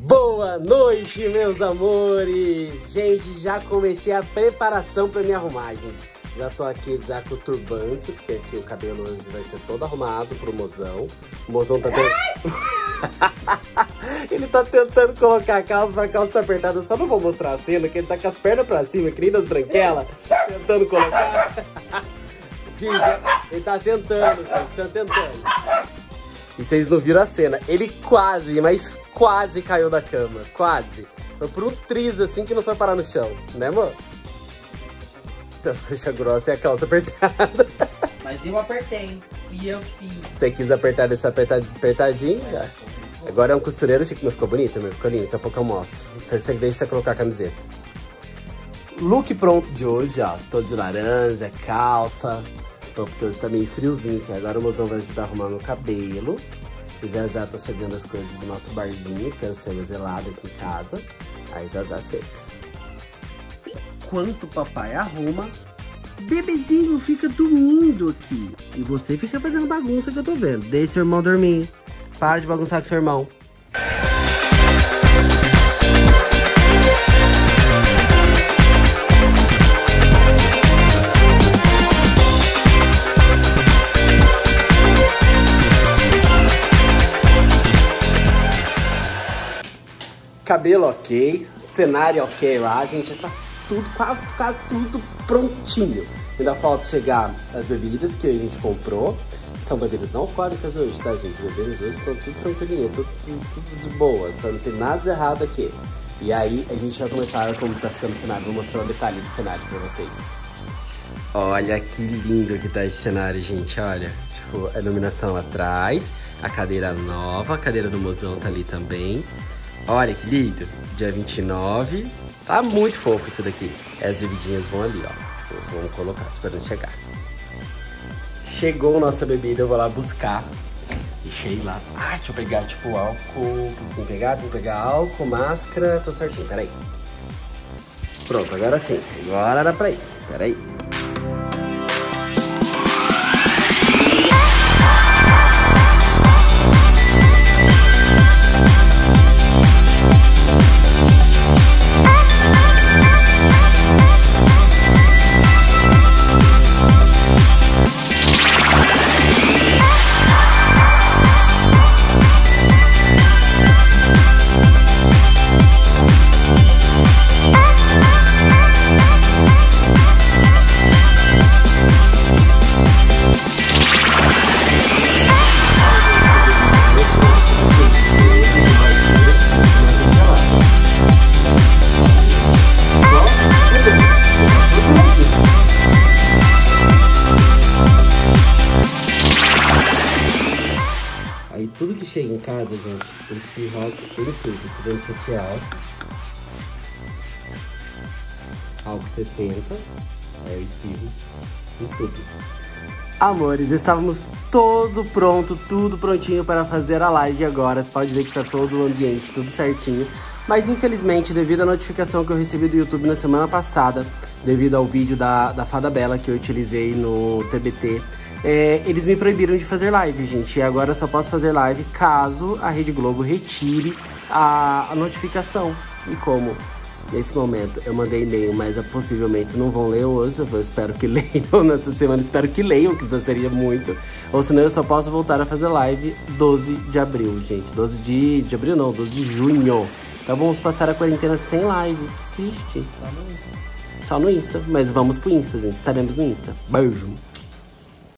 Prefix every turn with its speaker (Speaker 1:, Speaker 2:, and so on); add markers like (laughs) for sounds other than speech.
Speaker 1: Boa noite, meus amores! Gente, já comecei a preparação para me arrumar, gente. Já tô aqui já com o turbante, porque aqui o cabelo hoje vai ser todo arrumado pro mozão. O mozão tá tentando... (laughs) ele tá tentando colocar a calça, mas a calça tá apertada. Eu só não vou mostrar a cena, que ele tá com as pernas pra cima, que nem das branquelas, tentando colocar. (laughs) ele tá tentando, ele tá tentando. E vocês não viram a cena. Ele quase, mas quase caiu da cama. Quase. Foi por um triz assim que não foi parar no chão. Né, amor? As coxas grossas e a calça apertada. (laughs)
Speaker 2: Mas eu apertei. E eu fiz.
Speaker 1: Você quis apertar esse apertadinho? É. Agora é um costureiro, Chico, não ficou bonito, meu? Ficou lindo, daqui a pouco eu mostro. Você, você deixa você colocar a camiseta. Look pronto de hoje, ó. Tô de laranja, calça, tô porque hoje tá meio friozinho, agora o mozão vai ajudar a arrumar meu cabelo. E já já tá chegando as coisas do nosso barzinho, que é o ser gelado aqui em casa. Aí já já seca. Enquanto o papai arruma, bebezinho fica dormindo aqui. E você fica fazendo bagunça que eu tô vendo. Deixa seu irmão dormir. Para de bagunçar com seu irmão. Cabelo ok, cenário ok lá, gente já tá tudo, quase, quase tudo prontinho. Ainda falta chegar as bebidas que a gente comprou. São bebidas não alcoólicas hoje, tá, gente? Bebidas hoje estão tudo tranquilinho, tudo, tudo, de boa, então não tem nada de errado aqui. E aí a gente vai começar como tá ficando o cenário, vou mostrar um detalhe do cenário pra vocês. Olha que lindo que tá esse cenário, gente, olha. Tipo, a iluminação atrás, a cadeira nova, a cadeira do mozão tá ali também. Olha que lindo, dia 29. Tá muito fofo isso daqui. As bebidinhas vão ali, ó. Tipo, vamos colocar, esperando chegar. Chegou nossa bebida, eu vou lá buscar. Deixei lá. Ai, deixa eu pegar, tipo, álcool. Tem que pegar, que pegar álcool, máscara, tudo certinho. Peraí. Pronto, agora sim. Agora dá pra ir. Peraí. Tudo que chega em casa, gente, eu espirro tudo tudo, cuidado social. Álcool 70, aí eu espirro em tudo. Amores, estávamos todo pronto, tudo prontinho para fazer a live agora. Pode ver que tá todo o ambiente, tudo certinho. Mas infelizmente, devido à notificação que eu recebi do YouTube na semana passada, devido ao vídeo da, da Fada Bela que eu utilizei no TBT, é, eles me proibiram de fazer live, gente. E agora eu só posso fazer live caso a Rede Globo retire a, a notificação. E como nesse momento eu mandei e-mail, mas possivelmente não vão ler hoje. Eu espero que (laughs) leiam nessa semana, espero que leiam, que já seria muito. Ou senão eu só posso voltar a fazer live 12 de abril, gente. 12 de, de abril não, 12 de junho. Então vamos passar a quarentena sem live. Triste.
Speaker 2: Só no Insta.
Speaker 1: Só no Insta, mas vamos pro Insta, gente. Estaremos no Insta. Beijo.